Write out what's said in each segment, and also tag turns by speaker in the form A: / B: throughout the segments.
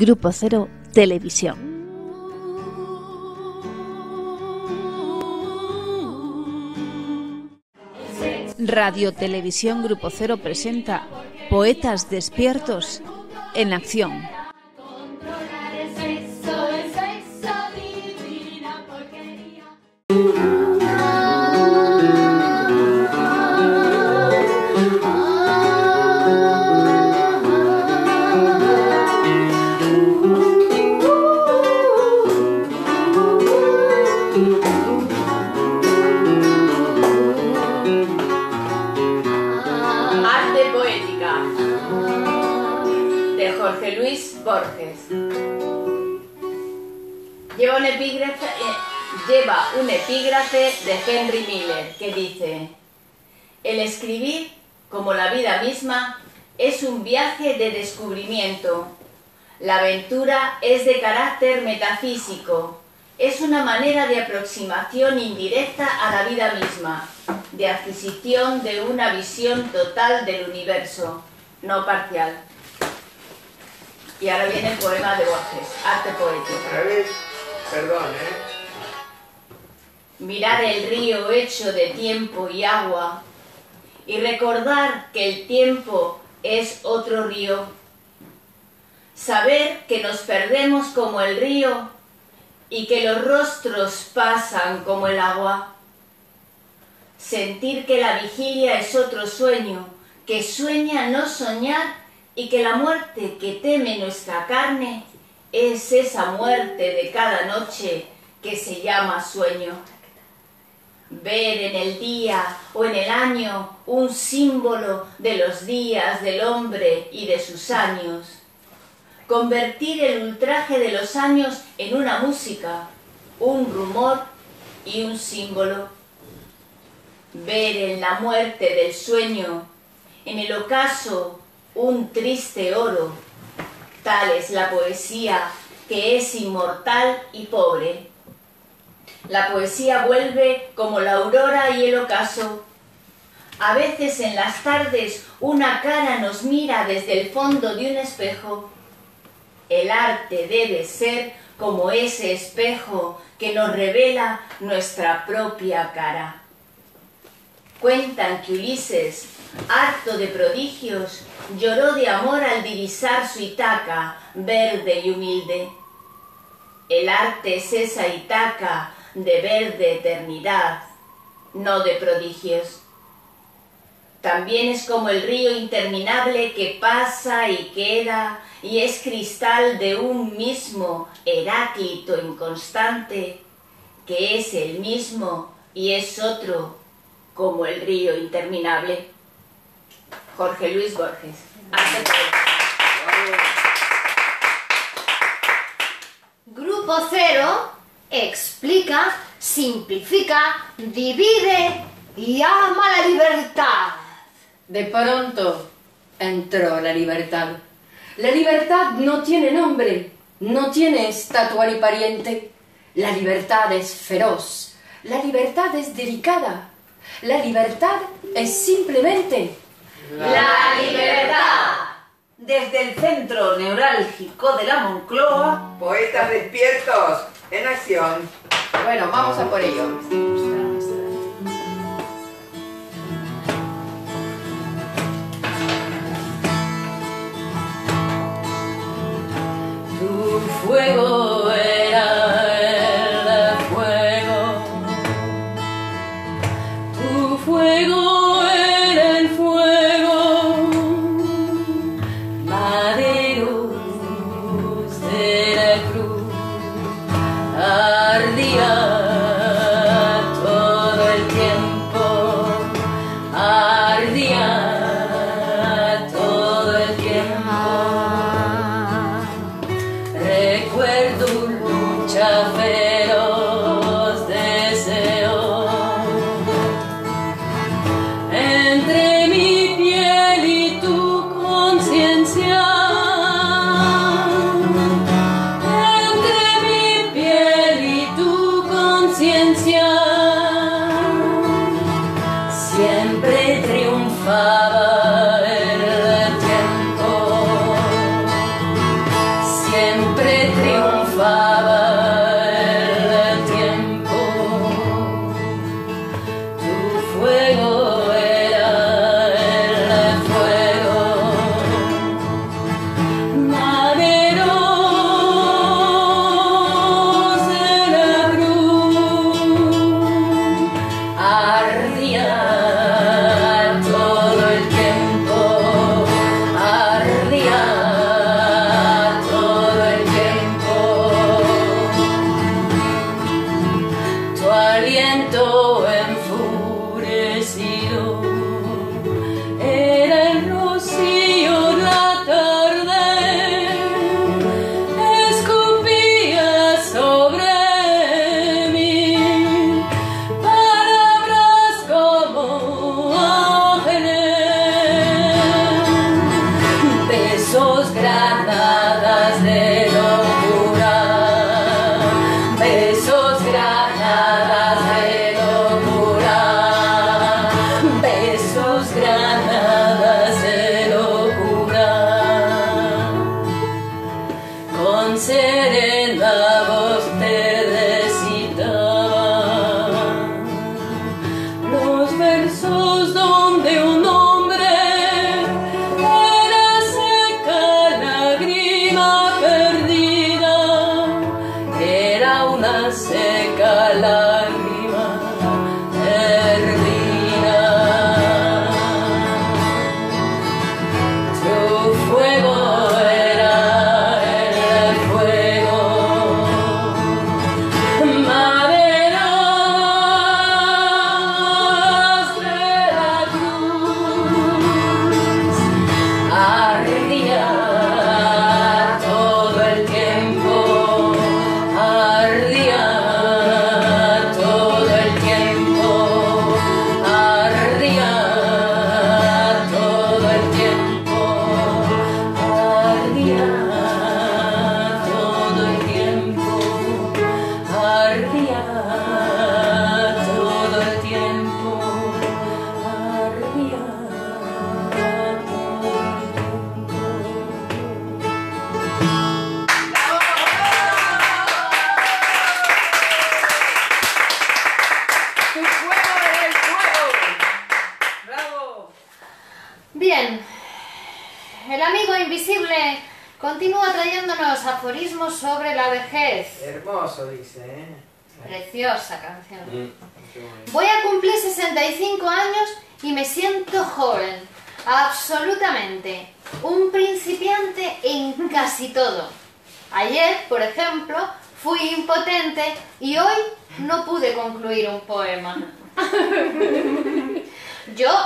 A: Grupo Cero Televisión. Radio Televisión Grupo Cero presenta Poetas Despiertos en Acción.
B: Viaje de descubrimiento. La aventura es de carácter metafísico, es una manera de aproximación indirecta a la vida misma, de adquisición de una visión total del universo, no parcial. Y ahora viene el poema de Borges, arte poético.
C: Perdón, ¿eh?
B: mirar el río hecho de tiempo y agua y recordar que el tiempo es otro río. Saber que nos perdemos como el río y que los rostros pasan como el agua. Sentir que la vigilia es otro sueño, que sueña no soñar y que la muerte que teme nuestra carne es esa muerte de cada noche que se llama sueño ver en el día o en el año un símbolo de los días del hombre y de sus años, convertir el ultraje de los años en una música, un rumor y un símbolo, ver en la muerte del sueño, en el ocaso, un triste oro, tal es la poesía que es inmortal y pobre la poesía vuelve como la aurora y el ocaso. A veces en las tardes una cara nos mira desde el fondo de un espejo. El arte debe ser como ese espejo que nos revela nuestra propia cara. Cuentan que Ulises, harto de prodigios, lloró de amor al divisar su Itaca, verde y humilde. El arte es esa Itaca de verde eternidad, no de prodigios. También es como el río interminable que pasa y queda y es cristal de un mismo Heráclito inconstante, que es el mismo y es otro como el río interminable. Jorge Luis Borges.
D: Grupo Cero explica, simplifica, divide y ama la libertad.
E: De pronto entró la libertad. La libertad no tiene nombre, no tiene estatua ni pariente. La libertad es feroz, la libertad es delicada. La libertad es simplemente
B: la libertad. Desde el centro neurálgico de la Moncloa,
C: poetas despiertos, en acción.
E: Bueno, vamos a por ello.
F: Tu fuego
B: siempre triunfaba.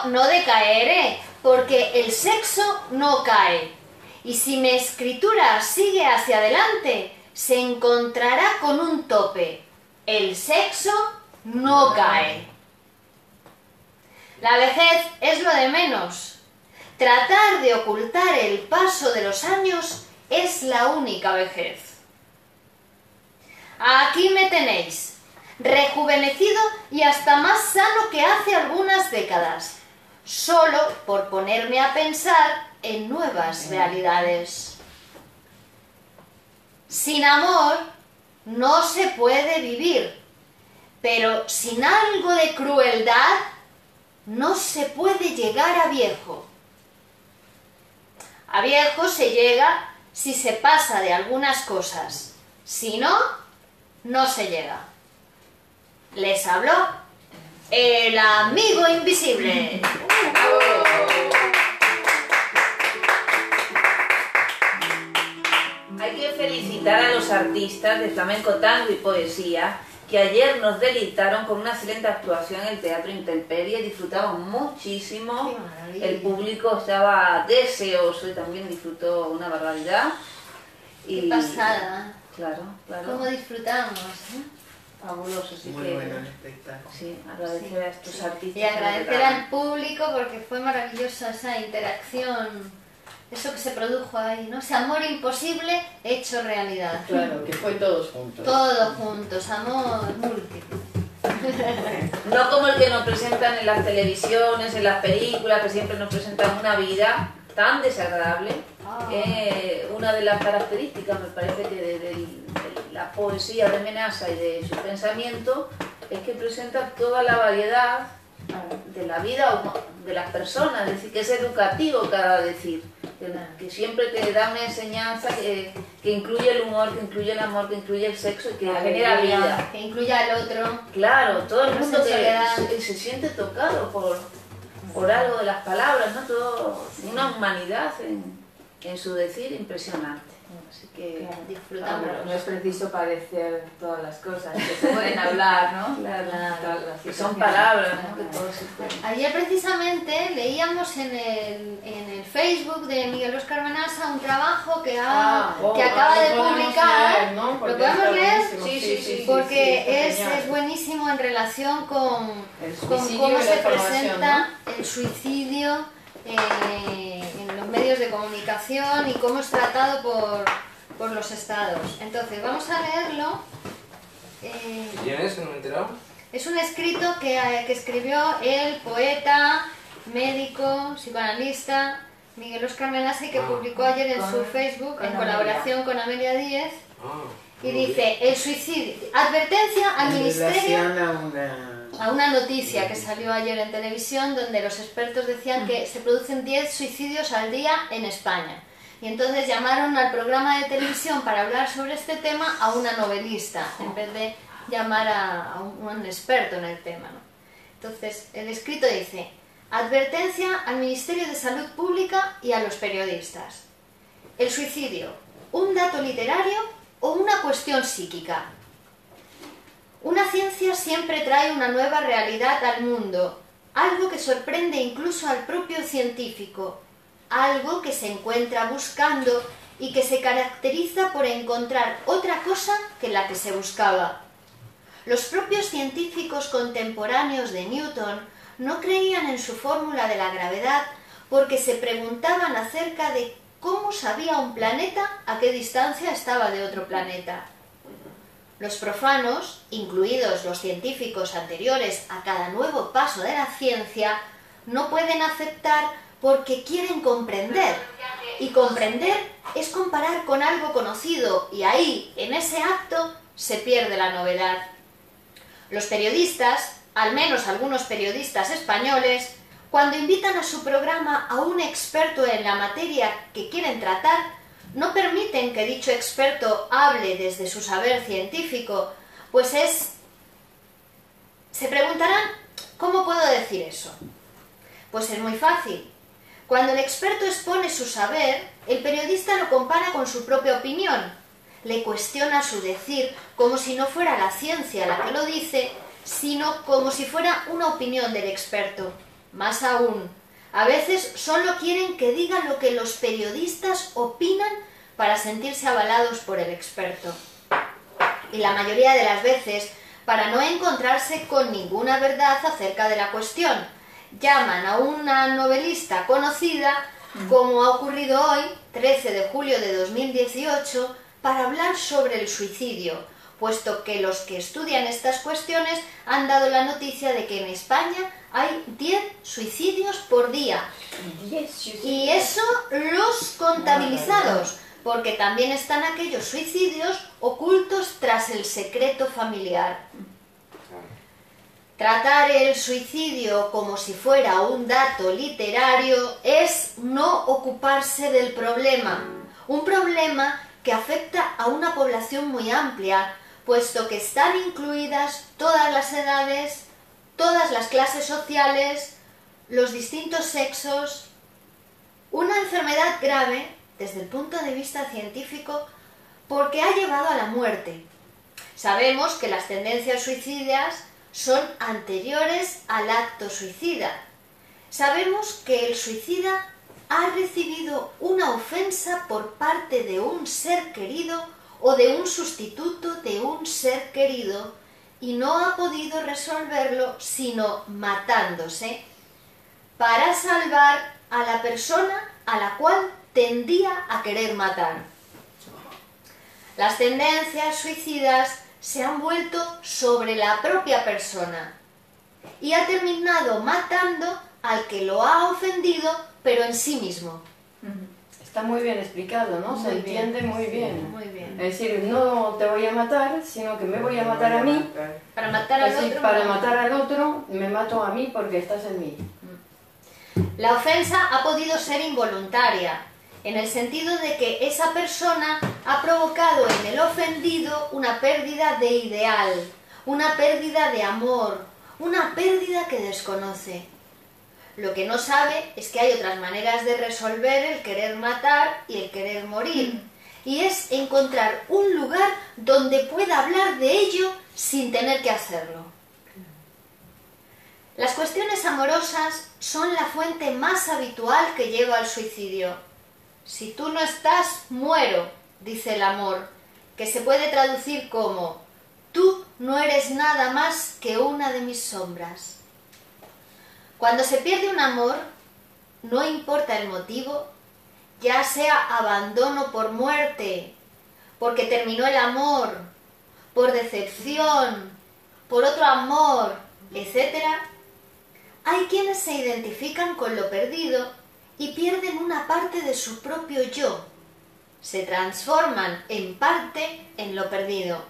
D: No decaeré porque el sexo no cae. Y si mi escritura sigue hacia adelante, se encontrará con un tope. El sexo no cae. La vejez es lo de menos. Tratar de ocultar el paso de los años es la única vejez. Aquí me tenéis, rejuvenecido y hasta más sano que hace algunas décadas, solo por ponerme a pensar en nuevas realidades. Sin amor no se puede vivir, pero sin algo de crueldad no se puede llegar a viejo. A viejo se llega si se pasa de algunas cosas, si no, no se llega. Les habló el amigo invisible.
A: Hay que felicitar a los artistas de flamenco, tango y poesía que ayer nos deleitaron con una excelente actuación en el Teatro Intemperie. Disfrutamos muchísimo. El público estaba deseoso y también disfrutó una barbaridad. Y,
D: Qué pasada.
A: Claro, claro.
D: ¿Cómo disfrutamos? eh?
A: Fabuloso, sí
C: Muy
A: que.
C: bueno el espectáculo.
A: Sí, agradecer a estos artistas.
D: Y agradecer al público porque fue maravillosa esa interacción, eso que se produjo ahí, ¿no? Ese amor imposible hecho realidad.
E: Claro, que fue todos juntos.
D: Todos juntos, amor múltiple.
A: No como el que nos presentan en las televisiones, en las películas, que siempre nos presentan una vida tan desagradable
D: Ah.
A: Eh, una de las características, me parece que de la poesía de Menasa y de su pensamiento, es que presenta toda la variedad de la vida de las personas, es decir, que es educativo cada decir, que, siempre te da una enseñanza que, que incluye el humor, que incluye el amor, que incluye el sexo y que genera vida.
D: Que incluya al otro.
A: Claro, todo el mundo que se, se siente tocado por, por algo de las palabras, ¿no? Todo, una humanidad en, en su decir impresionante. Así que
D: Disfrutamos.
G: No es preciso padecer todas las cosas, que se pueden hablar, ¿no?
A: Claro. Que son palabras, ¿no? Que todo se puede.
D: Ayer precisamente leíamos en el, en el Facebook de Miguel Oscar Manasa un trabajo que, ha,
G: Ah, oh,
D: que acaba
G: lo
D: de publicar.
G: leer, ¿no?
D: ¿Lo podemos leer?
A: Sí, sí, sí,
D: Porque
G: sí,
D: es, es buenísimo en relación con, con cómo se presenta el suicidio eh, medios de comunicación y cómo es tratado por, por los estados. Entonces, vamos a leerlo. Eh,
C: ¿Quién es? Que no me he enterado.
D: es un escrito que, eh, que escribió el poeta, médico, psicoanalista Miguel Oscar Menasa y que
C: Ah.
D: publicó ayer en
G: Con-
D: su Facebook en
G: Amelia.
D: colaboración con Amelia Díez
C: Ah,
D: y dice, el suicidio, advertencia al.
C: En
D: ministerio
C: relación a una...
D: a una noticia que salió ayer en televisión donde los expertos decían que se producen 10 suicidios al día en España. Y entonces llamaron al programa de televisión para hablar sobre este tema a una novelista, en vez de llamar a, un experto en el tema. ¿no? Entonces, el escrito dice, advertencia al Ministerio de Salud Pública y a los periodistas. El suicidio, ¿un dato literario o una cuestión psíquica? Una ciencia siempre trae una nueva realidad al mundo, algo que sorprende incluso al propio científico, algo que se encuentra buscando y que se caracteriza por encontrar otra cosa que la que se buscaba. Los propios científicos contemporáneos de Newton no creían en su fórmula de la gravedad porque se preguntaban acerca de cómo sabía un planeta a qué distancia estaba de otro planeta. Los profanos, incluidos los científicos anteriores a cada nuevo paso de la ciencia, no pueden aceptar porque quieren comprender. Y comprender es comparar con algo conocido y ahí, en ese acto, se pierde la novedad. Los periodistas, al menos algunos periodistas españoles, cuando invitan a su programa a un experto en la materia que quieren tratar, no permiten que dicho experto hable desde su saber científico, pues es... Se preguntarán, ¿cómo puedo decir eso? Pues es muy fácil. Cuando el experto expone su saber, el periodista lo compara con su propia opinión, le cuestiona su decir como si no fuera la ciencia la que lo dice, sino como si fuera una opinión del experto. Más aún, a veces solo quieren que diga lo que los periodistas opinan para sentirse avalados por el experto. Y la mayoría de las veces, para no encontrarse con ninguna verdad acerca de la cuestión, llaman a una novelista conocida, como ha ocurrido hoy, 13 de julio de 2018, para hablar sobre el suicidio, puesto que los que estudian estas cuestiones han dado la noticia de que en España hay 10 suicidios por día. Y eso los contabilizados, porque también están aquellos suicidios ocultos tras el secreto familiar. Tratar el suicidio como si fuera un dato literario es no ocuparse del problema, un problema que afecta a una población muy amplia, puesto que están incluidas todas las edades, todas las clases sociales, los distintos sexos. Una enfermedad grave desde el punto de vista científico porque ha llevado a la muerte. Sabemos que las tendencias suicidas son anteriores al acto suicida. Sabemos que el suicida ha recibido una ofensa por parte de un ser querido o de un sustituto de un ser querido y no ha podido resolverlo sino matándose para salvar a la persona a la cual tendía a querer matar. Las tendencias suicidas se han vuelto sobre la propia persona y ha terminado matando al que lo ha ofendido, pero en sí mismo.
E: Está muy bien explicado, ¿no? Se
D: bien,
E: entiende muy
D: sí,
E: bien.
D: Muy bien.
E: Es decir, no te voy a matar, sino que me voy a matar a mí.
D: Para matar al otro.
E: para matar al otro, me mato a mí porque estás en mí.
D: La ofensa ha podido ser involuntaria, en el sentido de que esa persona ha provocado en el ofendido una pérdida de ideal, una pérdida de amor, una pérdida que desconoce. Lo que no sabe es que hay otras maneras de resolver el querer matar y el querer morir. Y es encontrar un lugar donde pueda hablar de ello sin tener que hacerlo. Las cuestiones amorosas son la fuente más habitual que lleva al suicidio. Si tú no estás, muero, dice el amor, que se puede traducir como tú no eres nada más que una de mis sombras. Cuando se pierde un amor, no importa el motivo, ya sea abandono por muerte, porque terminó el amor, por decepción, por otro amor, etc., hay quienes se identifican con lo perdido y pierden una parte de su propio yo. Se transforman en parte en lo perdido.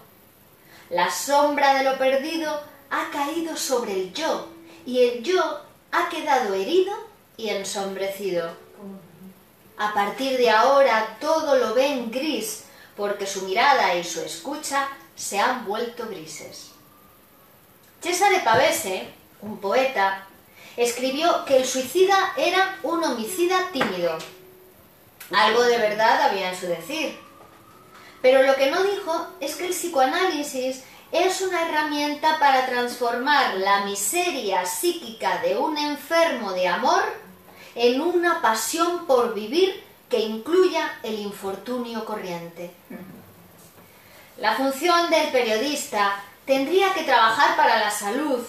D: La sombra de lo perdido ha caído sobre el yo y el yo ha quedado herido y ensombrecido. A partir de ahora todo lo ven gris porque su mirada y su escucha se han vuelto grises. Cesare Pavese, un poeta, escribió que el suicida era un homicida tímido. Algo de verdad había en su decir. Pero lo que no dijo es que el psicoanálisis es una herramienta para transformar la miseria psíquica de un enfermo de amor en una pasión por vivir que incluya el infortunio corriente. La función del periodista tendría que trabajar para la salud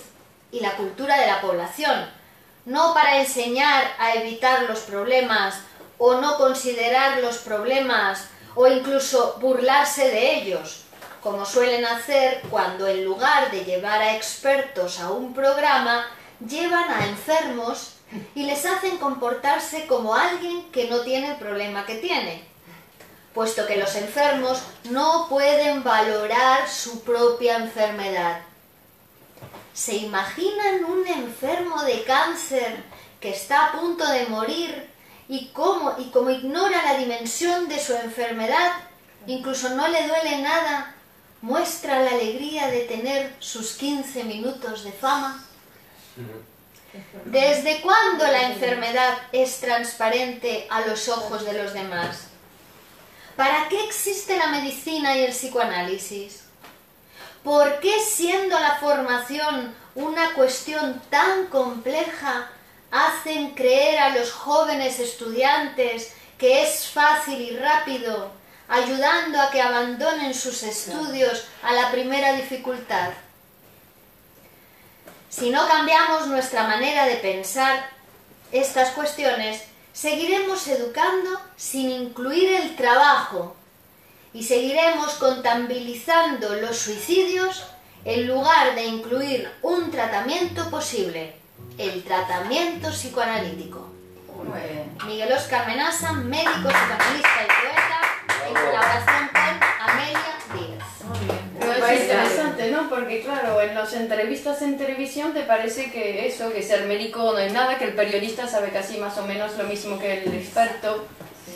D: y la cultura de la población, no para enseñar a evitar los problemas o no considerar los problemas o incluso burlarse de ellos, como suelen hacer cuando en lugar de llevar a expertos a un programa, llevan a enfermos y les hacen comportarse como alguien que no tiene el problema que tiene, puesto que los enfermos no pueden valorar su propia enfermedad. ¿Se imaginan un enfermo de cáncer que está a punto de morir y como, y como ignora la dimensión de su enfermedad, incluso no le duele nada, muestra la alegría de tener sus 15 minutos de fama? ¿Desde cuándo la enfermedad es transparente a los ojos de los demás? ¿Para qué existe la medicina y el psicoanálisis? ¿Por qué siendo la formación una cuestión tan compleja hacen creer a los jóvenes estudiantes que es fácil y rápido, ayudando a que abandonen sus estudios a la primera dificultad? Si no cambiamos nuestra manera de pensar estas cuestiones, seguiremos educando sin incluir el trabajo y seguiremos contabilizando los suicidios en lugar de incluir un tratamiento posible, el tratamiento psicoanalítico. Miguel Oscar Menaza, médico, psicoanalista y poeta, en colaboración con Amelia Díaz.
E: Pero es interesante, ¿no? Porque claro, en las entrevistas en televisión te parece que eso, que ser médico no es nada, que el periodista sabe casi más o menos lo mismo que el experto.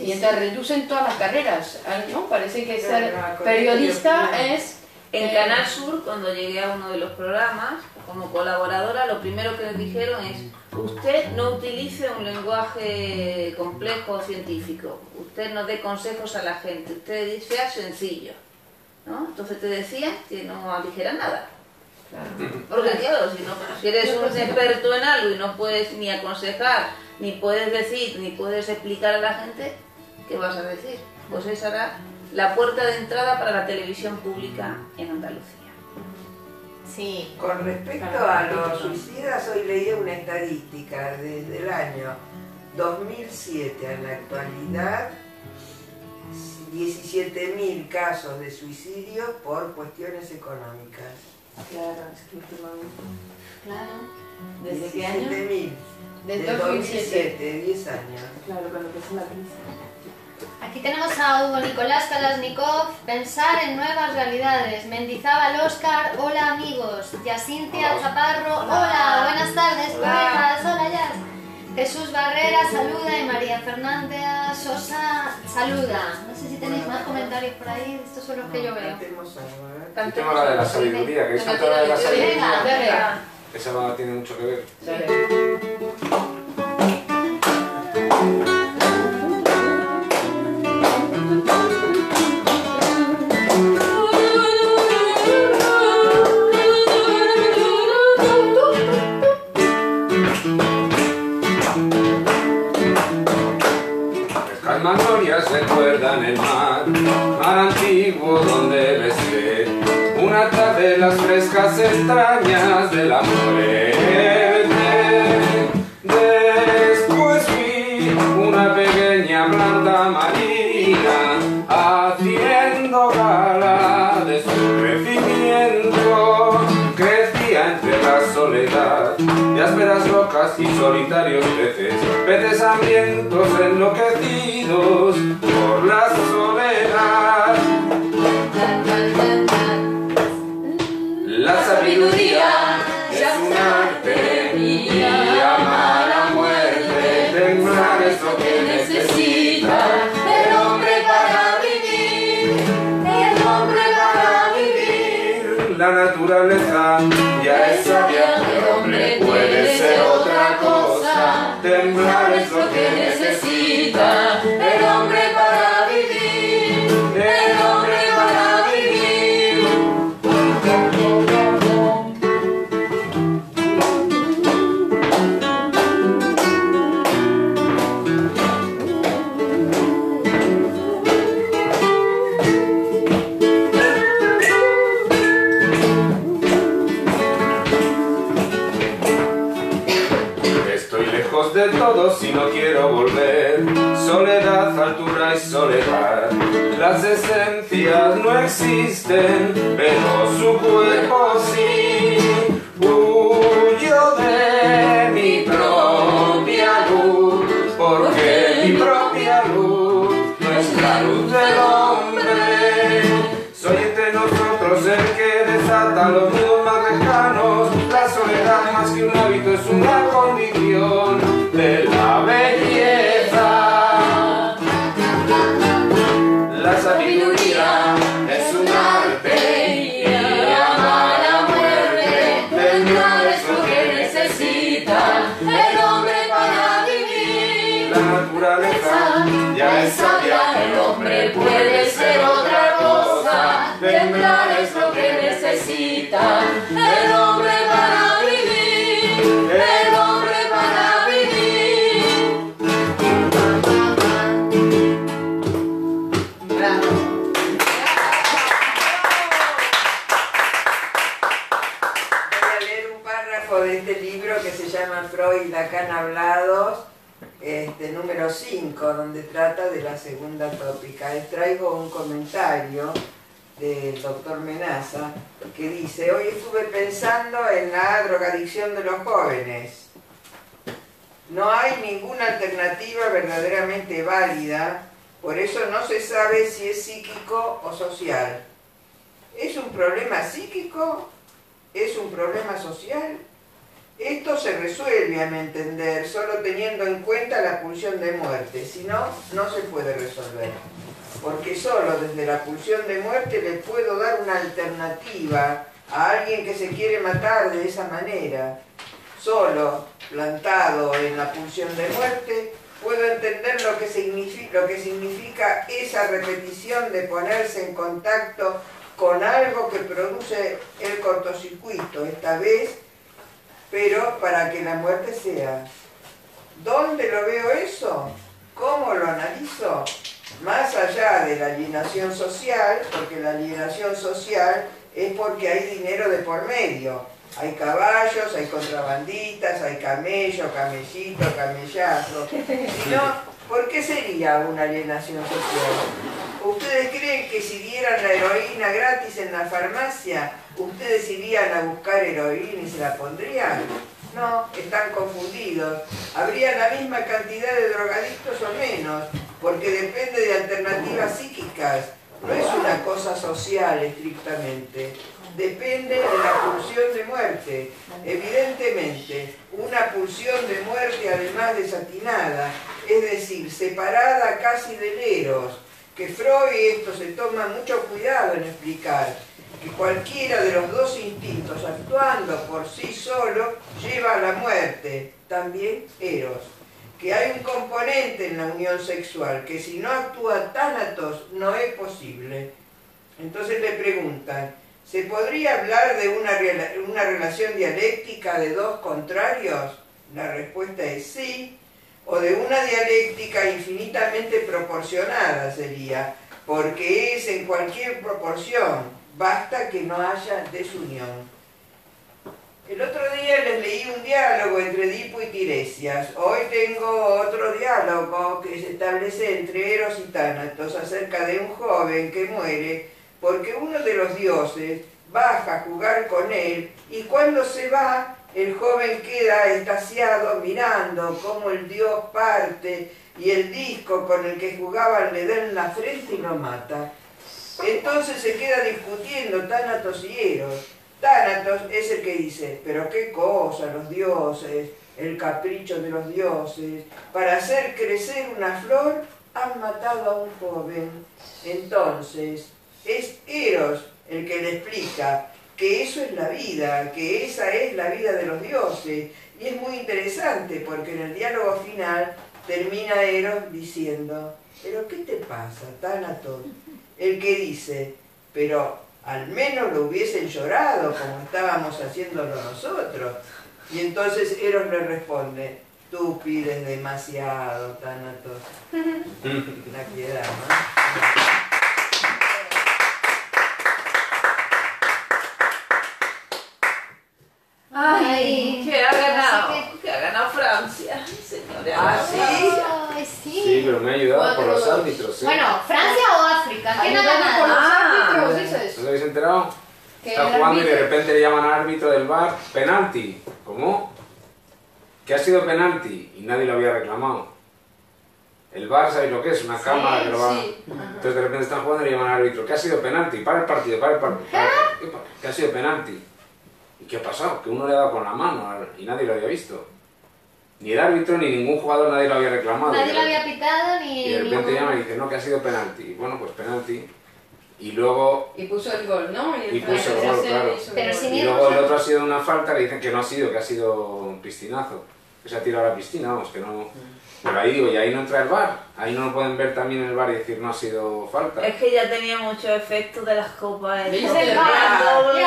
E: Y entonces reducen todas las carreras, ¿no? Parece que ser periodista es...
A: En
E: eh,
A: Canal Sur, cuando llegué a uno de los programas, como colaboradora, lo primero que me dijeron es, usted no utilice un lenguaje complejo científico, usted no dé consejos a la gente, usted sea sencillo. ¿no? Entonces te decían que no dijera nada. Porque claro, si, no, si eres un experto en algo y no puedes ni aconsejar, ni puedes decir, ni puedes explicar a la gente, ¿qué vas a decir? Pues esa era la puerta de entrada para la televisión pública en Andalucía.
D: Sí,
C: Con respecto a los suicidas, hoy leí una estadística desde el año 2007 a la actualidad, 17.000 casos de suicidio por cuestiones económicas.
G: Claro, es que últimamente.
D: claro.
G: ¿Desde qué año?
C: 17.000.
E: Del
C: Del
E: 2007.
C: 2007, 10 años.
G: Claro, con lo que es la crisis.
D: Aquí tenemos a Hugo Nicolás Kalashnikov, pensar en nuevas realidades. Mendizábal Oscar, hola amigos. Yacintia Chaparro, hola, buenas tardes, poetas, hola Yas. Jesús Barrera saluda y María Fernanda Sosa saluda. No sé si tenéis más comentarios por ahí, estos son los que yo veo.
C: Cantemos algo, a ver.
H: Y tengo la de la sabiduría, que es cantar la de la sabiduría.
D: venga.
H: Esa no tiene mucho que ver. Frescas magnolias recuerdan el mar, mar antiguo donde besé una tarde las frescas extrañas de la muerte. Después vi una pequeña planta marina haciendo gala de su crecimiento. Crecía entre la soledad de ásperas rocas y solitarios peces, peces hambrientos enloquecidos por la soledad. La sabiduría Father. Las esencias no existen, pero su cuerpo sí.
C: Número 5, donde trata de la segunda tópica. Les traigo un comentario del doctor Menaza que dice, hoy estuve pensando en la drogadicción de los jóvenes. No hay ninguna alternativa verdaderamente válida, por eso no se sabe si es psíquico o social. ¿Es un problema psíquico? ¿Es un problema social? Esto se resuelve, a mi entender, solo teniendo en cuenta la pulsión de muerte, si no, no se puede resolver. Porque solo desde la pulsión de muerte le puedo dar una alternativa a alguien que se quiere matar de esa manera. Solo plantado en la pulsión de muerte puedo entender lo que significa, lo que significa esa repetición de ponerse en contacto con algo que produce el cortocircuito, esta vez, pero para que la muerte sea. ¿Dónde lo veo eso? ¿Cómo lo analizo? Más allá de la alienación social, porque la alienación social es porque hay dinero de por medio. Hay caballos, hay contrabandistas, hay camello, camellito, camellazo. Si no, ¿por qué sería una alienación social? ¿Ustedes creen que si dieran la heroína gratis en la farmacia, ustedes irían a buscar heroína y se la pondrían? No, están confundidos. Habría la misma cantidad de drogadictos o menos, porque depende de alternativas psíquicas, no es una cosa social estrictamente, depende de la pulsión de muerte. Evidentemente, una pulsión de muerte además desatinada, es decir, separada casi del eros, que Freud esto se toma mucho cuidado en explicar, que cualquiera de los dos instintos actuando por sí solo lleva a la muerte, también eros que hay un componente en la unión sexual, que si no actúa tánatos no es posible. Entonces le preguntan, ¿se podría hablar de una, una relación dialéctica de dos contrarios? La respuesta es sí, o de una dialéctica infinitamente proporcionada sería, porque es en cualquier proporción, basta que no haya desunión. El otro día les leí un diálogo entre Edipo y Tiresias. Hoy tengo otro diálogo que se establece entre Eros y Tánatos acerca de un joven que muere porque uno de los dioses baja a jugar con él y cuando se va el joven queda estasiado mirando cómo el dios parte y el disco con el que jugaban le da en la frente y lo mata. Entonces se queda discutiendo Tánatos y Eros Tánatos es el que dice, pero qué cosa, los dioses, el capricho de los dioses, para hacer crecer una flor han matado a un joven. Entonces, es Eros el que le explica que eso es la vida, que esa es la vida de los dioses. Y es muy interesante porque en el diálogo final termina Eros diciendo, pero ¿qué te pasa, Tánatos? El que dice, pero al menos lo hubiesen llorado como estábamos haciéndolo nosotros. Y entonces Eros le responde, tú pides demasiado, Tánatos. La piedad, ¿no?
A: Ay, que ha ganado, que... ha ganado Francia, señores.
C: ¿Ah, sí?
D: Ay, sí.
H: Sí, pero me ha ayudado por los árbitros. ¿eh?
D: Bueno, Francia o África, ¿quién ha ganado?
E: por los
H: Ah,
E: árbitros, dices.
H: ¿No os habéis enterado?
E: Que
H: Está jugando y de repente le llaman al árbitro del bar penalti. ¿Cómo? Que ha sido penalti y nadie lo había reclamado. El bar, ¿sabéis lo que es? Una cámara que lo va...
E: sí.
H: Entonces de repente están jugando y le llaman al árbitro. Que ha sido penalti, para el partido, para el partido. para el partido. Que ha sido penalti. ¿Y qué ha pasado? Que uno le ha dado con la mano y nadie lo había visto. Ni el árbitro ni ningún jugador nadie lo había reclamado.
D: Nadie lo había pitado ni...
H: y de repente
D: ningún-
H: llama y dice, no, que ha sido penalti. Y bueno, pues penalti. Y luego,
E: Y puso el gol, ¿no?
H: Y puso el gol, claro.
D: Pero sin
H: y
D: ir
H: luego el otro ha sido una falta que dicen que no ha sido, que ha sido un piscinazo. Que se ha tirado a la piscina, vamos, que no... Pero ahí digo, y ahí no entra el bar. Ahí no lo pueden ver también en el bar y decir, no ha sido falta.
A: Es que ya tenía mucho efecto de las copas.
E: ¿Veis
A: estas
E: el
D: bar?
A: doble,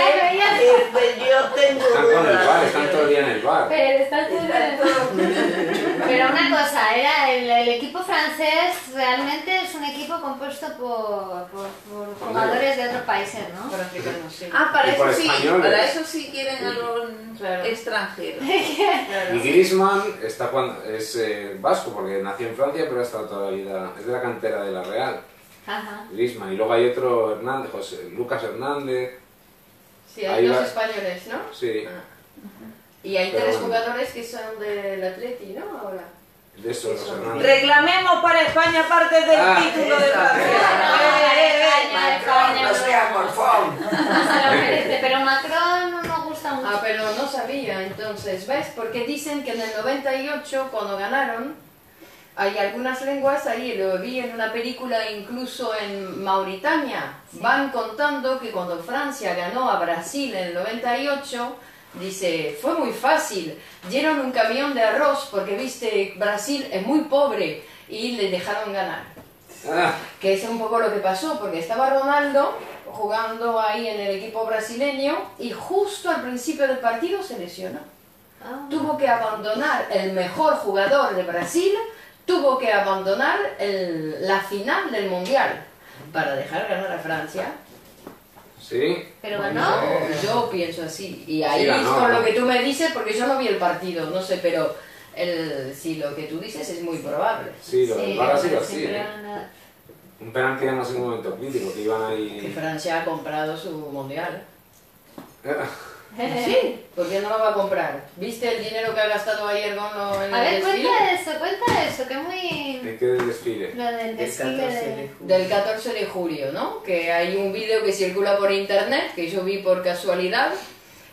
A: Yo tengo
H: Están con el bar, están todo el día en el bar.
D: Pero, está Pero una cosa, era el, el equipo francés realmente es un equipo compuesto por, por, por jugadores de otros países, ¿no?
E: Por africanos, sí.
A: Ah, para eso sí,
H: españoles.
A: para eso sí quieren algo
E: Claro.
A: extranjero.
H: Y Griezmann está jugando, es eh, vasco porque nació en Francia pero ha estado toda la vida, es de la cantera de la Real,
D: Ajá.
H: Griezmann. Y luego hay otro Hernández, José, Lucas Hernández,
E: Sí, hay
H: Ahí
E: dos
H: va.
E: españoles, ¿no?
H: sí,
E: Y hay
H: Pero
E: tres
H: bueno.
E: jugadores que son del Atleti, ¿no? Ahora.
H: de esos los Hernández.
A: Reclamemos para España parte del
H: Ah,
A: título de Francia. Eh, eh, eh.
C: No.
D: No se lo merece, pero Macron no nos gusta mucho.
E: Ah, pero no sabía, entonces, ¿ves? Porque dicen que en el 98, cuando ganaron, hay algunas lenguas ahí, lo vi en una película incluso en Mauritania, van contando que cuando Francia ganó a Brasil en el 98, dice, fue muy fácil, dieron un camión de arroz porque, viste, Brasil es muy pobre y le dejaron ganar.
H: Ah,
E: Que es un poco lo que pasó, porque estaba Ronaldo jugando ahí en el equipo brasileño y justo al principio del partido se lesionó.
D: Ah.
E: Tuvo que abandonar el mejor jugador de Brasil, tuvo que abandonar el- la final del Mundial para dejar ganar a Francia.
H: Sí,
D: Pero ganó.
E: Yo, yo pienso así. Y ahí
H: ganó,
E: es con
H: ¿no?
E: lo que tú me dices, porque yo no vi el partido, no sé, pero el, si lo que tú dices es muy probable.
H: sí, lo del ha sido así, ¿eh? Un penalti en un momento crítico, que iban
E: Que
H: ahí...
E: Francia ha comprado su Mundial. Sí, ¿por qué no lo va a comprar? ¿Viste el dinero que ha gastado ayer con lo, en
D: A
E: el
D: ver,
E: desfile?
D: cuenta eso, cuenta eso, que muy...
H: ¿De qué desfile?
D: Lo del desfile de...
E: Del 14 de julio, ¿no? Que hay un vídeo que circula por internet, que yo vi por casualidad.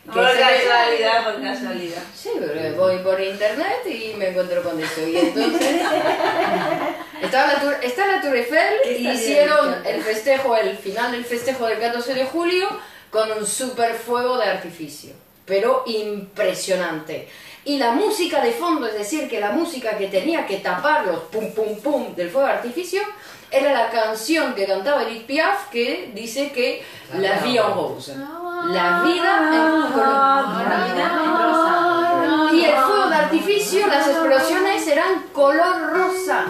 E: que
A: Por
E: se ve-
A: casualidad, por casualidad.
E: Sí, pero voy por internet y me encuentro con eso. Y entonces estaba la tour, está la Tour Eiffel y hicieron el festejo, el final del festejo del 14 de julio con un super fuego de artificio. Pero impresionante. Y la música de fondo, es decir, que la música que tenía que tapar los pum pum pum del fuego de artificio, era la canción que cantaba Edith Piaf que dice que la vie en rose. La vida en color. Y el fuego de artificio, las explosiones eran color rosa.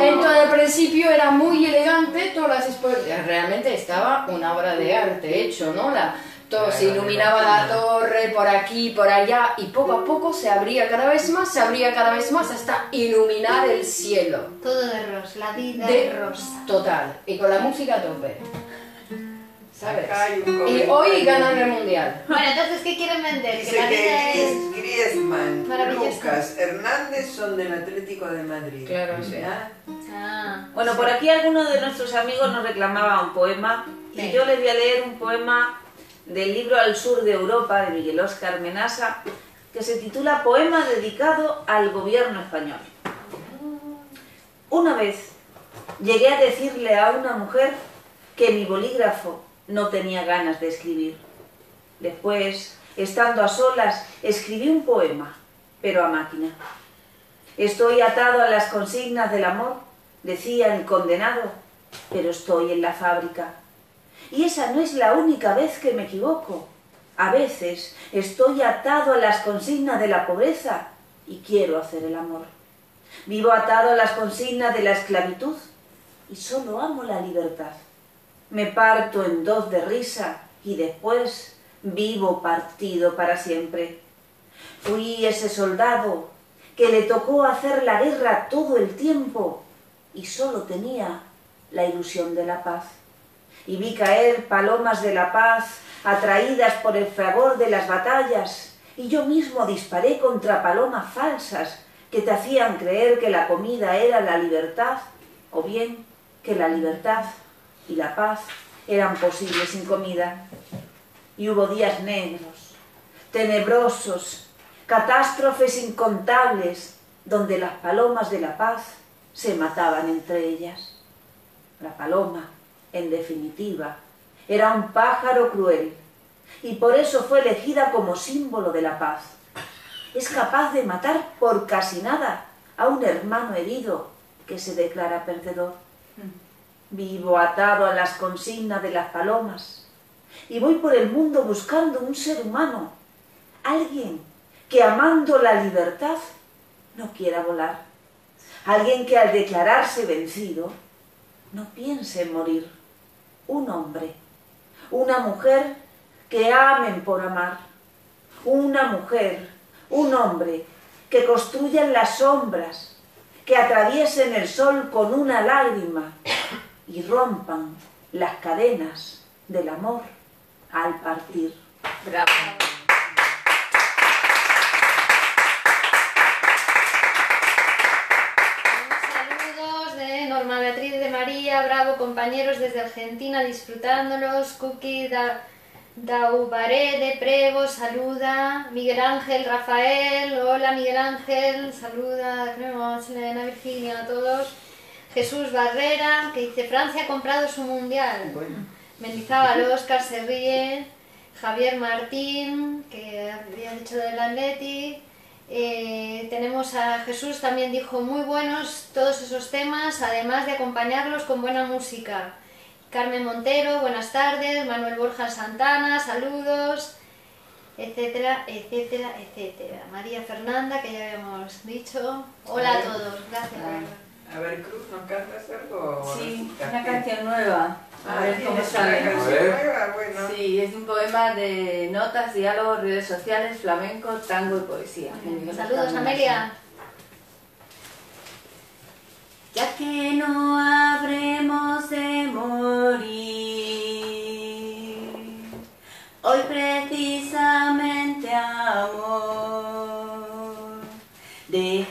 E: Entonces al principio era muy elegante, todas las explosiones. Realmente estaba una obra de arte hecho, ¿no? La, todo se iluminaba la torre por aquí, por allá, y poco a poco se abría cada vez más, se abría cada vez más hasta iluminar el cielo.
D: Todo de rosa, la vida
E: De
D: de rosa.
E: Total, y con la música a tope. ¿Sabes? Y hoy ganan el mundial.
D: Bueno, entonces, ¿qué quieren vender? Que
C: Dice
D: la vida
C: que
D: es...
C: Griezmann. Lucas, Hernández son del Atlético de Madrid.
E: Claro, sí.
C: ¿Ya?
D: Ah,
A: Bueno, por aquí alguno de nuestros amigos nos reclamaba un poema y
D: Sí.
A: yo les voy a leer un poema del libro Al sur de Europa de Miguel Óscar Menasa que se titula Poema dedicado al gobierno español. Una vez llegué a decirle a una mujer que mi bolígrafo no tenía ganas de escribir. Después, estando a solas, escribí un poema, pero a máquina. Estoy atado a las consignas del amor, decía el condenado, pero estoy en la fábrica. Y esa no es la única vez que me equivoco. A veces estoy atado a las consignas de la pobreza y quiero hacer el amor. Vivo atado a las consignas de la esclavitud y solo amo la libertad. Me parto en dos de risa y después vivo partido para siempre. Fui ese soldado que le tocó hacer la guerra todo el tiempo y solo tenía la ilusión de la paz. Y vi caer palomas de la paz atraídas por el fragor de las batallas y yo mismo disparé contra palomas falsas que te hacían creer que la comida era la libertad o bien que la libertad y la paz eran posibles sin comida. Y hubo días negros, tenebrosos, catástrofes incontables, donde las palomas de la paz se mataban entre ellas. La paloma, en definitiva, era un pájaro cruel y por eso fue elegida como símbolo de la paz. Es capaz de matar por casi nada a un hermano herido que se declara perdedor. Vivo atado a las consignas de las palomas y voy por el mundo buscando un ser humano, alguien que amando la libertad no quiera volar, alguien que al declararse vencido no piense en morir, un hombre, una mujer que amen por amar, una mujer, un hombre que construyan las sombras, que atraviesen el sol con una lágrima y rompan las cadenas del amor al partir.
G: Bravo.
D: Saludos de Norma Beatriz de María, bravo compañeros desde Argentina disfrutándolos, Cookie da, de Prevo, saluda, Miguel Ángel, Rafael, hola Miguel Ángel, saluda, tenemos Elena, Virginia, a todos, Jesús Barrera, que dice Francia ha comprado su mundial, Mendizábal Oscar se ríe, Javier Martín, que había dicho del Atleti, eh, tenemos a Jesús, también dijo muy buenos todos esos temas, además de acompañarlos con buena música. Carmen Montero, buenas tardes. Manuel Borja Santana, saludos. Etcétera, etcétera, etcétera. María Fernanda, que ya habíamos dicho. Hola a todos, gracias.
C: A ver, Cruz, ¿nos cantas algo?
G: Sí, una canción nueva. A
C: Ah,
G: ver cómo
C: ¿tienes una
G: sale.
C: canción nueva? Bueno.
G: Sí, es un poema de notas, diálogos, redes sociales, flamenco, tango y poesía.
D: Saludos, Amelia.
B: ya que no habremos de morir.
A: Hoy precisamente amor,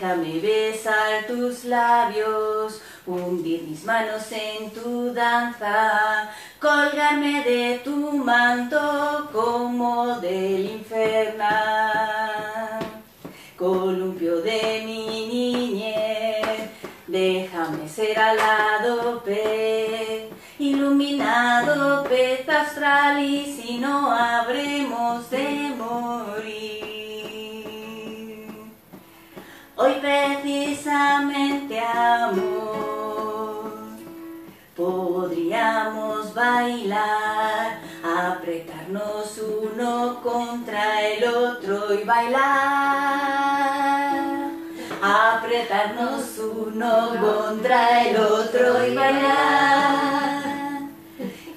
A: déjame besar tus labios, hundir mis manos en tu danza, colgarme de tu manto como del infernal, columpio de mi niñez, déjame ser alado pez, iluminado pez astral y si no habremos de morir. Hoy precisamente amor, podríamos bailar, apretarnos uno contra el otro y bailar. Apretarnos uno contra el otro y bailar.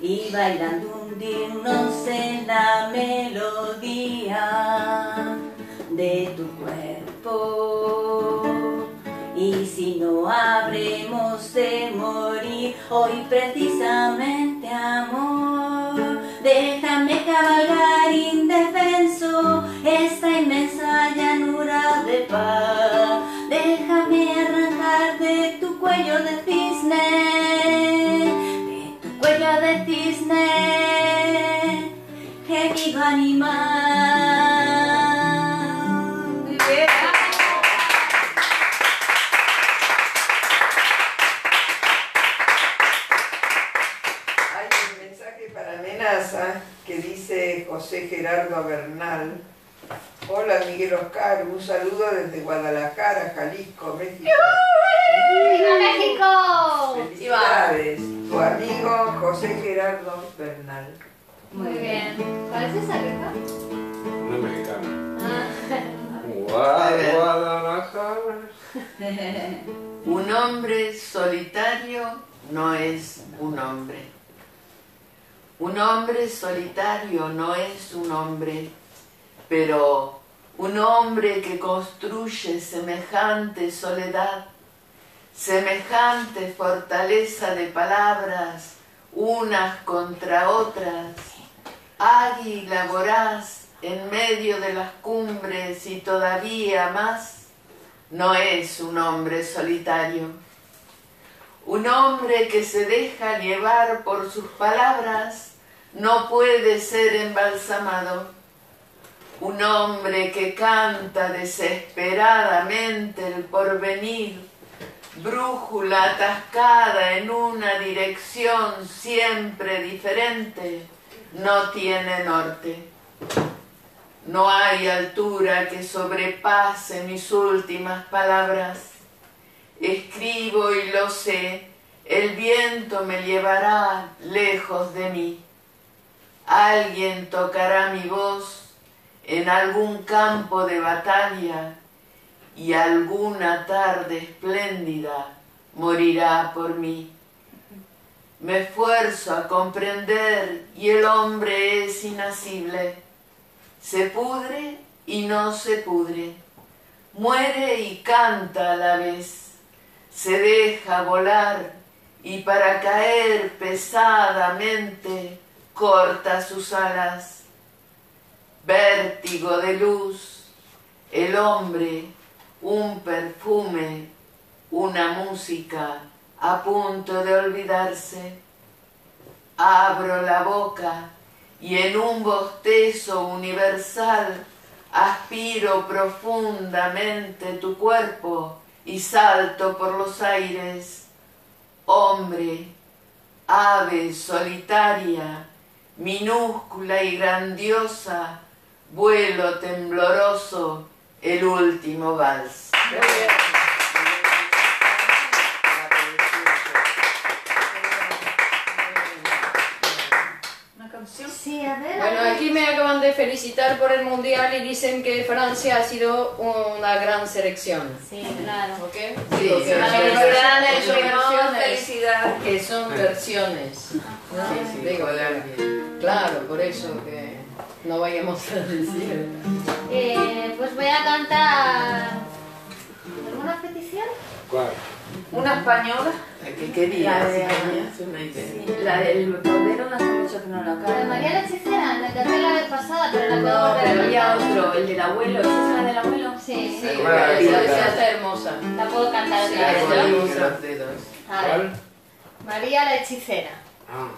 A: Y bailando hundirnos en la melodía hoy precisamente
C: Hola Miguel Oscar, un saludo desde Guadalajara, Jalisco, México.
D: ¡Viva México!
C: Felicidades, tu amigo José Gerardo Bernal.
D: Muy bien. ¿Cuál es esa rica?
H: Una mexicana.
D: Ah.
H: Gua- Guadalajara.
I: Un hombre solitario no es un hombre. Un hombre solitario no es un hombre, pero un hombre que construye semejante soledad, semejante fortaleza de palabras, unas contra otras, águila voraz en medio de las cumbres y todavía más, no es un hombre solitario. Un hombre que se deja llevar por sus palabras no puede ser embalsamado. Un hombre que canta desesperadamente el porvenir, brújula atascada en una dirección siempre diferente, no tiene norte. No hay altura que sobrepase mis últimas palabras. Escribo y lo sé, el viento me llevará lejos de mí. Alguien tocará mi voz en algún campo de batalla y alguna tarde espléndida morirá por mí. Me esfuerzo a comprender y el hombre es inasible. Se pudre y no se pudre. Muere y canta a la vez. Se deja volar y para caer pesadamente corta sus alas. Vértigo de luz, el hombre, un perfume, una música a punto de olvidarse. Abro la boca y en un bostezo universal aspiro profundamente tu cuerpo y salto por los aires. Hombre, ave solitaria, minúscula y grandiosa, vuelo tembloroso, el último vals.
B: ¿Una canción?
D: Sí, a ver.
E: Bueno,
D: a ver.
E: aquí me acaban de felicitar por el mundial y dicen que Francia ha sido una gran selección.
D: Sí, claro.
E: ¿Ok?
I: Sí,
E: son
I: felicidades,
E: versiones,
I: felicidades.
E: que son versiones.
I: Sí, sí,
E: Digo, claro, por eso que no vayamos a decir.
D: Eh, pues voy a cantar. ¿Alguna petición?
H: ¿Cuál?
G: Una española.
I: ¿Qué, qué día?
G: La de-
I: Si tenías una idea.
G: Sí, la del cordero no hace mucho que no la
D: La de. María la hechicera, la canté la vez pasada, pero la puedo
G: No,
D: volver
G: pero había otro, el del abuelo. ¿Esa es la del abuelo?
D: Sí,
E: Sí,
H: la
E: esa, está hermosa.
D: la puedo cantar
E: Sí,
D: otra vez, ¿no? A ver. María la hechicera.
H: Ah.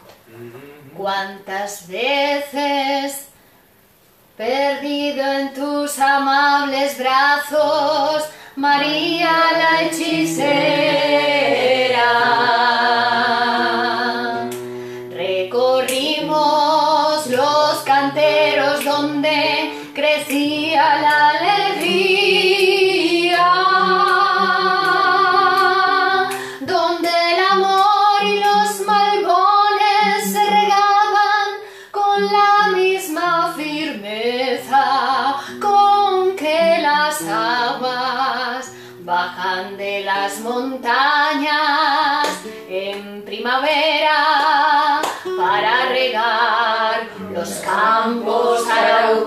D: ¿Cuántas veces perdido en tus amables brazos, María la hechicera? De las montañas en primavera para regar los campos araucanos.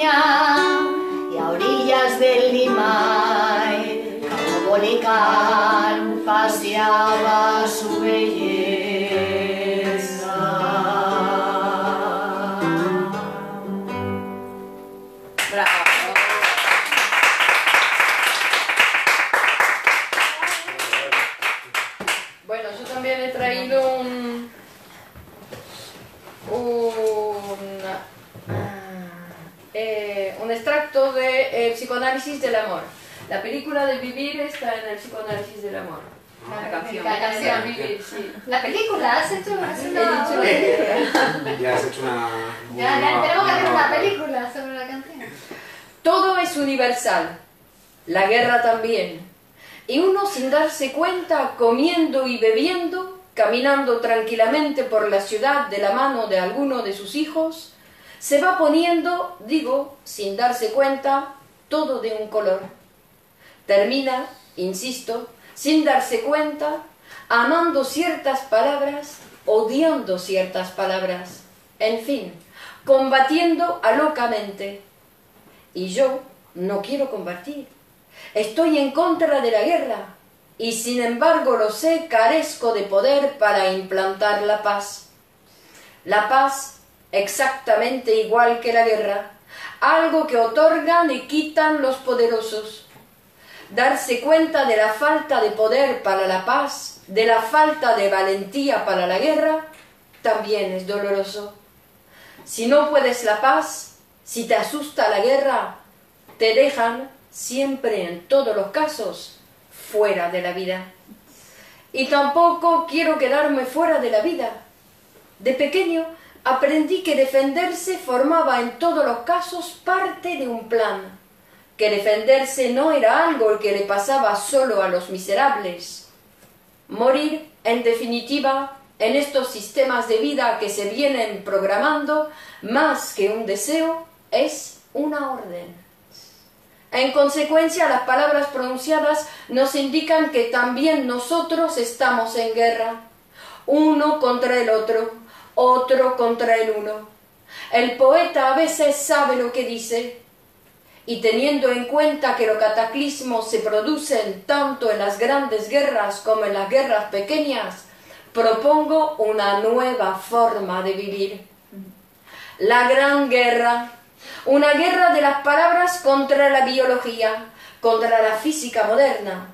D: Y a orillas del Limay como Bolicán paseaba su belleza.
E: Psicoanálisis del Amor. La película de Vivir está en el Psicoanálisis del Amor. La canción.
D: La canción.
E: Vivir, sí.
D: La película, has hecho, has
E: He
D: una-
E: la
H: Ya has hecho una.
D: Ya, ya, tenemos que hacer una- película sobre la canción.
E: Todo es universal, la guerra también. Y uno sin darse cuenta, comiendo y bebiendo, caminando tranquilamente por la ciudad de la mano de alguno de sus hijos, se va poniendo, digo, sin darse cuenta, todo de un color. Termina, insisto, sin darse cuenta, amando ciertas palabras, odiando ciertas palabras, en fin, combatiendo alocamente. Y yo no quiero combatir. Estoy en contra de la guerra y sin embargo lo sé, carezco de poder para implantar la paz. La paz exactamente igual que la guerra, algo que otorgan y quitan los poderosos. Darse cuenta de la falta de poder para la paz, de la falta de valentía para la guerra, también es doloroso. Si no puedes la paz, si te asusta la guerra, te dejan siempre en todos los casos fuera de la vida. Y tampoco quiero quedarme fuera de la vida. De pequeño aprendí que defenderse formaba en todos los casos parte de un plan. que defenderse no era algo que le pasaba solo a los miserables. Morir, en definitiva, en estos sistemas de vida que se vienen programando, más que un deseo, es una orden. En consecuencia, las palabras pronunciadas nos indican que también nosotros estamos en guerra, uno contra el otro, otro contra el uno. El poeta a veces sabe lo que dice, y teniendo en cuenta que los cataclismos se producen tanto en las grandes guerras como en las guerras pequeñas, propongo una nueva forma de vivir. La gran guerra, una guerra de las palabras contra la biología, contra la física moderna.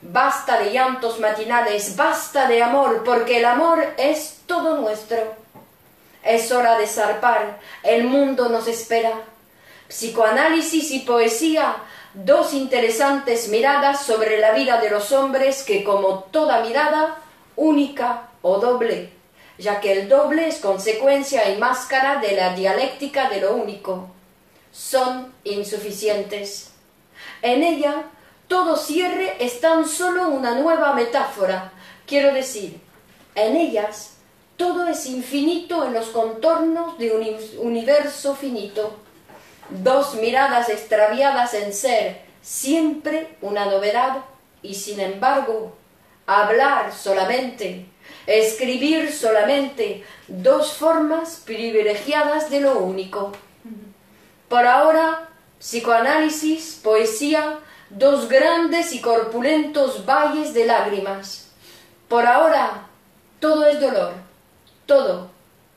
E: Basta de llantos matinales, basta de amor, porque el amor es todo nuestro. Es hora de zarpar, el mundo nos espera. Psicoanálisis y poesía, dos interesantes miradas sobre la vida de los hombres que, como toda mirada, única o doble, ya que el doble es consecuencia y máscara de la dialéctica de lo único. Son insuficientes. En ella, todo cierre es tan solo una nueva metáfora. Quiero decir, en ellas, todo es infinito en los contornos de un universo finito. Dos miradas extraviadas en ser, siempre una novedad, y sin embargo, hablar solamente, escribir solamente, dos formas privilegiadas de lo único. Por ahora, psicoanálisis, poesía, dos grandes y corpulentos valles de lágrimas. Por ahora, todo es dolor, todo,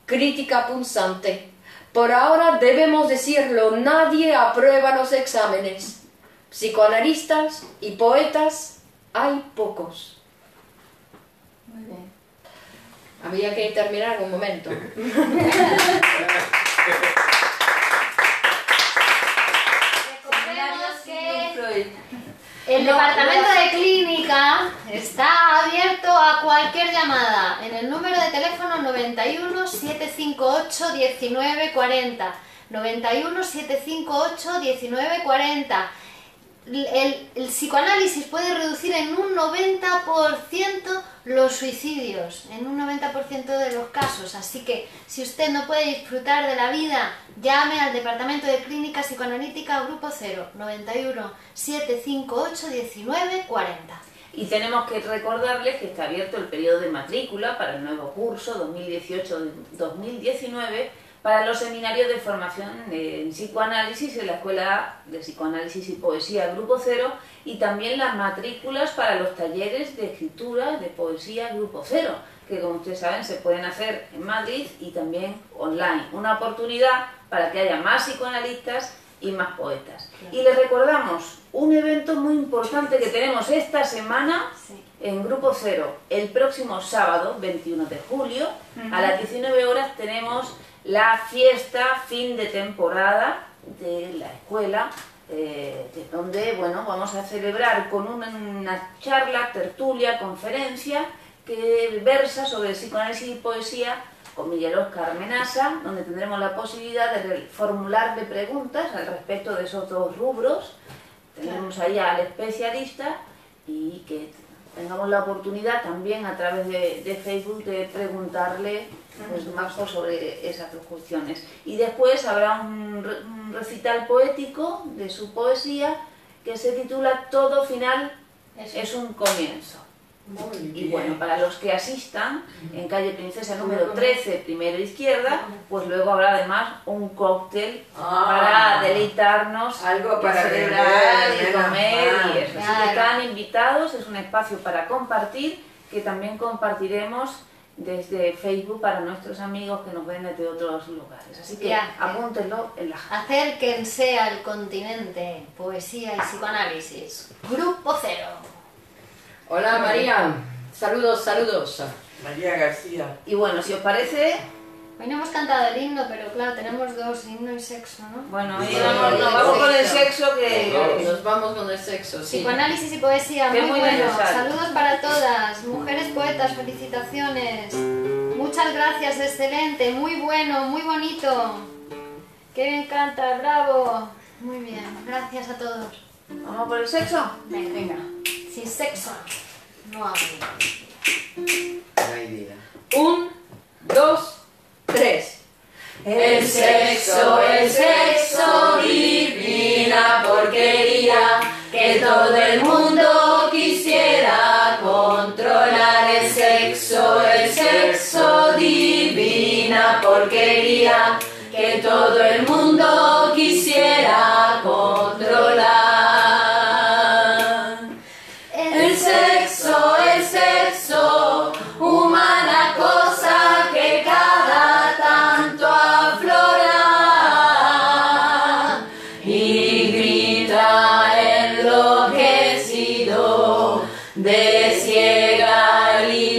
E: crítica punzante. Por ahora debemos decirlo, nadie aprueba los exámenes. Psicoanalistas y poetas hay pocos.
I: Muy bien.
E: Había que terminar un momento.
D: Recordemos que el departamento de clínica está abierto a cualquier llamada en el número de teléfono 91 758 1940. 91 758 1940. El, el psicoanálisis puede reducir en un 90% los suicidios, en un 90% de los casos. Así que si usted no puede disfrutar de la vida, llame al Departamento de Clínica Psicoanalítica Grupo 0, 91 758 1940.
A: Y tenemos que recordarles que está abierto el periodo de matrícula para el nuevo curso 2018-2019 para los seminarios de formación en psicoanálisis en la Escuela de Psicoanálisis y Poesía Grupo Cero y también las matrículas para los talleres de escritura de poesía Grupo Cero, que como ustedes saben se pueden hacer en Madrid y también online. Una oportunidad para que haya más psicoanalistas y más poetas. Y les recordamos un evento muy importante que tenemos esta semana en Grupo Cero. El próximo sábado, 21 de julio, a las 19 horas tenemos la fiesta fin de temporada de la escuela, eh, de donde bueno, vamos a celebrar con una, charla, tertulia, conferencia que versa sobre psicoanálisis y poesía con Miguel Oscar Menasa, donde tendremos la posibilidad de formularle preguntas al respecto de esos dos rubros. Tenemos ahí al especialista y que tengamos la oportunidad también a través de, de Facebook de preguntarle pues, más sobre esas dos cuestiones. Y después habrá un recital poético de su poesía que se titula Todo final es un comienzo. Y bueno, para los que asistan, en calle Princesa número 13, primera izquierda, pues luego habrá además un cóctel
C: Ah.
A: para deleitarnos,
C: Algo para
A: celebrar y comer y eso. Así que están invitados, es un espacio para compartir, que también compartiremos desde Facebook para nuestros amigos que nos ven desde otros lugares. Así que apúntenlo en la
D: Acérquense al continente, poesía y psicoanálisis. Grupo Cero.
E: Hola María, saludos, saludos.
C: María García.
A: Y bueno, si os parece...
D: Hoy no hemos cantado el himno, pero claro, tenemos dos, himno y sexo, ¿no?
A: Bueno,
E: no,
A: nos vamos con el sexo que...
E: Nos, vamos con el sexo, sí.
D: Psicoanálisis y poesía, muy, bueno. Saludos para todas, mujeres poetas, felicitaciones. Muchas gracias, excelente, muy bueno, muy bonito. Qué bien canta, bravo. Muy bien, gracias a todos.
G: ¿Vamos por el sexo?
D: Venga.
G: Venga.
D: Sin sexo no
C: hay vida.
E: Un, dos, tres.
B: El sexo, el sexo, divina porquería, que todo el mundo quisiera controlar. El sexo, el sexo, divina porquería. ciega y